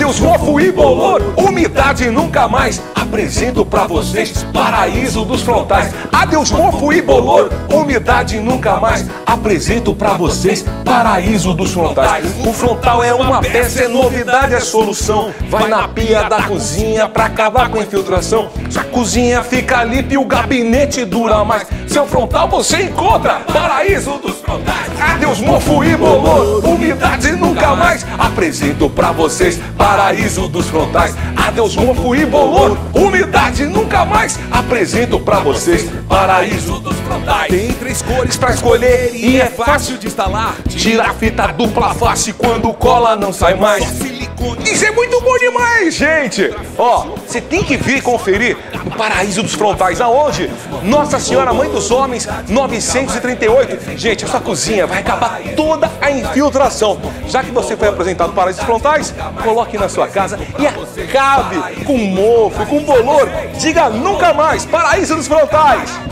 Adeus mofo e bolor, umidade nunca mais. Apresento pra vocês paraíso dos frontais. Adeus mofo e bolor, umidade nunca mais. Apresento pra vocês paraíso dos frontais. O frontal é uma peça, é novidade, é solução. Vai na pia da cozinha pra acabar com a infiltração. Sua cozinha fica limpa e o gabinete dura mais. Seu frontal você encontra paraíso dos frontais. Adeus mofo e bolor, umidade. Apresento pra vocês paraíso dos frontais. Adeus mofo e bolor, umidade nunca mais. Apresento pra vocês paraíso dos frontais. Tem três cores pra escolher e é fácil de instalar. Tira a fita dupla face quando cola não sai mais. Isso é muito bom demais, gente! Ó, você tem que vir conferir o Paraíso dos Frontais. Aonde? Nossa Senhora Mãe dos Homens, 938. Gente, a sua cozinha vai acabar toda a infiltração. Já que você foi apresentado Paraíso dos Frontais, coloque na sua casa e acabe com mofo, com bolor. Diga nunca mais, Paraíso dos Frontais!